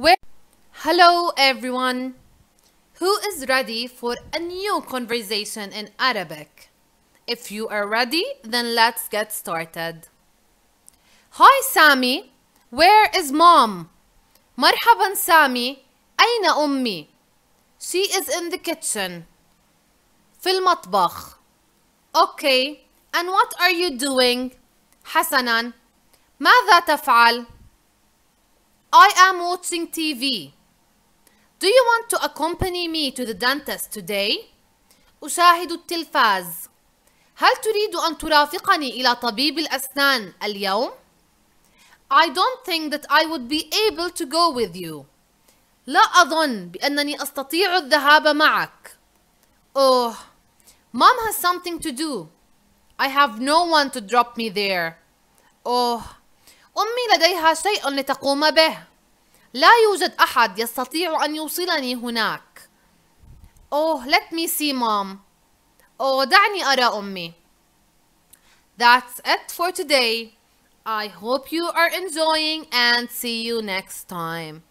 Where Hello everyone. Who is ready for a new conversation in Arabic? If you are ready, then let's get started. Hi Sammy, where is mom? مرحبا سامي, أين أمي? She is in the kitchen. في المطبخ. Okay, and what are you doing? حسنا, ماذا تفعل؟ I am watching TV. Do you want to accompany me to the dentist today? أشاهد التلفاز. هل تريد أن ترافقني إلى طبيب الأسنان اليوم؟ I don't think that I would be able to go with you. لا أظن بأنني أستطيع الذهاب معك. Oh, mom has something to do. I have no one to drop me there. Oh, أمي لديها شيء لتقوم به. لا يوجد أحد يستطيع أن يوصلني هناك. Oh, let me see mom. Oh, دعني أرى أمي. That's it for today. I hope you are enjoying and see you next time.